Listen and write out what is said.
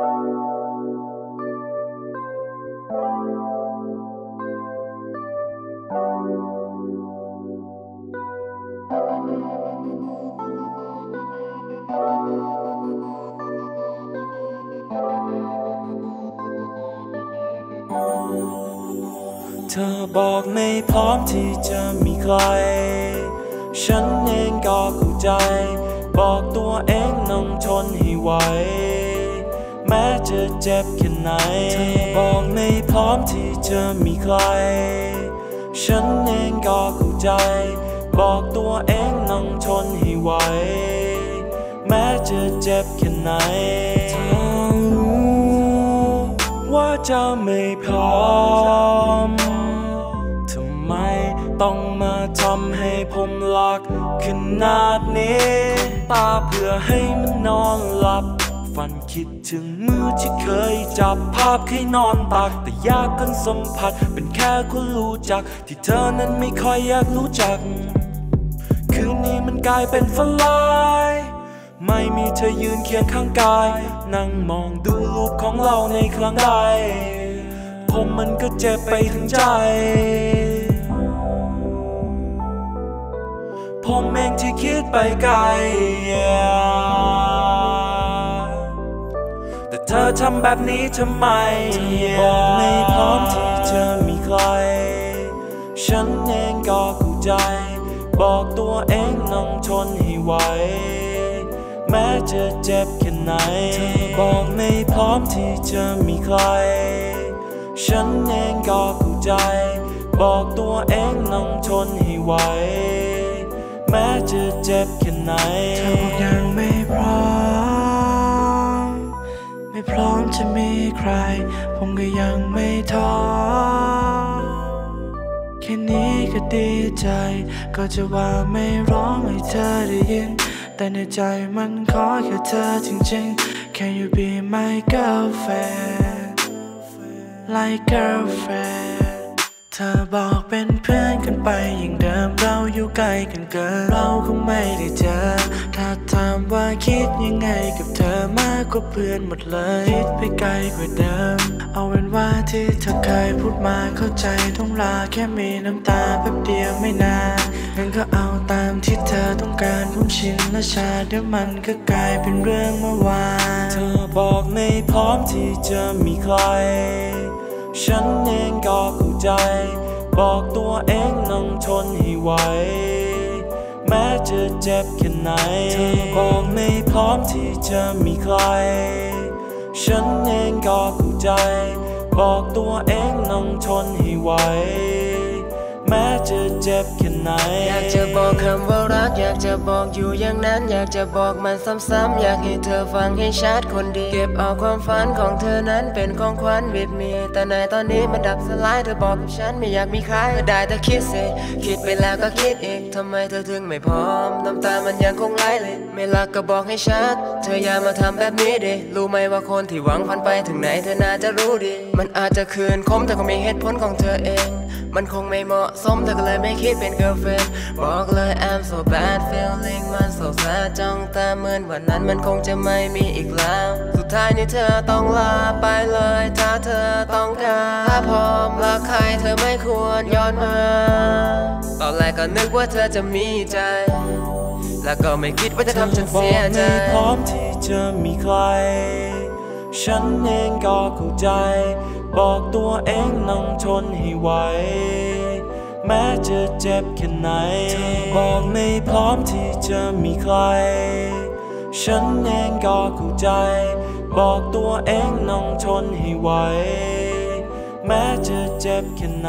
เธอบอกไม่พร้อมที่จะมีใคร ฉันเองก็เข้าใจ บอกตัวเองต้องทนให้ไหว แม้จะเจ็บแค่ไหนเธอบอกไม่พร้อมที่จะมีใคร ฉันเองก็เข้าใจ บอกตัวเองต้องทนให้ไหว แม้จะเจ็บแค่ไหนเธอรู้ว่าจะไม่พร้อมทำไมต้องมาทำให้ผมรักขนาดนี้ตาเพื่อให้มันนอนหลับ ฝันคิดถึงมือที่เคยจับภาพเคยนอนตัก แต่ยากกันสัมผัสเป็นแค่คนรู้จัก ที่เธอนั้นไม่ค่อยอยากรู้จัก คืนนี้มันกลายเป็นฝันลายไม่มีเธอยืนเคียงข้างกาย นั่งมองดูรูปของเราในครั้งใดผมมันก็เจ็บไปทั้งใจ ผมเองที่คิดไปไกล เธอทำแบบนี้ทำไมบอกไม่พร้อมที่จะมีใคร ฉันเองก็เข้าใจ บอกตัวเองต้องทนให้ไหว แม้จะเจ็บแค่ไหน เธอบอกไม่พร้อมที่จะมีใคร ฉันเองก็เข้าใจ บอกตัวเองต้องทนให้ไหว แม้จะเจ็บแค่ไหน ค่นี้ก็ดีใจ ก็จะว่าไม่ร้องให้เธอได้ยิน แต่ในใจมันขอแค่เธอจริงๆ Can you be my girlfriend like girlfriend ธอบอกเป็นเพื่อนกันไปอย่างเดิมเราอยู่ใกล้กันเกินเราคงไม่ได้เจอ ถ้าถามว่าคิดยังไงกับเธอมากกว่าเพื่อนหมดเลยคิดไปไกลกว่าเดิม เอาเป็นว่าที่เธอเคยพูดมาเข้าใจต้องลาแค่มีน้ำตาแป๊บเดียวไม่นานงั้นก็เอาตามที่เธอต้องการผมชินและชาเดี๋ยวมันก็กลายเป็นเรื่องเมื่อวานเธอบอกไม่พร้อมที่จะมีใครฉัน ใจ บอกตัวเองนั่งทนให้ไหวแม้จะเจ็บแค่ไหนเธอบอกไม่พร้อมที่จะมีใคร ฉันเองก็เข้าใจ บอกตัวเองนั่งทนให้ไหว เจ็บแค่ไหน อยากจะบอกคำว่ารัก อยากจะบอกอยู่อย่างนั้น อยากจะบอกมันซ้ำๆอยากให้เธอฟังให้ชัดคนดี เก็บเอาความฝันของเธอนั้นเป็นของขวัญวิดมี แต่ในตอนนี้มันดับสลายเธอบอกกับฉันไม่อยากมีใครได้แต่คิดสิคิดไปแล้วก็คิดอีกทำไมเธอถึงไม่พร้อมน้ำตามันยังคงไหลเลย ไม่รักก็บอกให้ชัด เธออย่ามาทำแบบนี้ดิรู้ไหมว่าคนที่หวังฝันไปถึงไหนเธอน่าจะรู้ดี มันอาจจะคืนคมแต่ก็มีเหตุผลของเธอเอง มันคงไม่เหมาะสมเธอก็เลยไม่ไม่คิดเป็น girlfriend บอกเลย I'm so bad feeling มัน so sad จ้องตาเหมือนวันนั้นมันคงจะไม่มีอีกแล้ว สุดท้ายนี้เธอต้องลาไปเลย ถ้าเธอต้องการถ้าพร้อมรักใครเธอไม่ควรย้อนมา ตอนแรกก็นึกว่าเธอจะมีใจ แล้วก็ไม่คิดว่าจะทำฉันเสียใจไม่พร้อมที่จะมีใคร ฉันเองก็เข้าใจ บอกตัวเองต้องทนให้ไหว แม้จะเจ็บแค่ไหน เธอบอกไม่พร้อมที่จะมีใคร ฉันเองก็เข้าใจ บอกตัวเองน้องทนให้ไหว แม้จะเจ็บแค่ไหน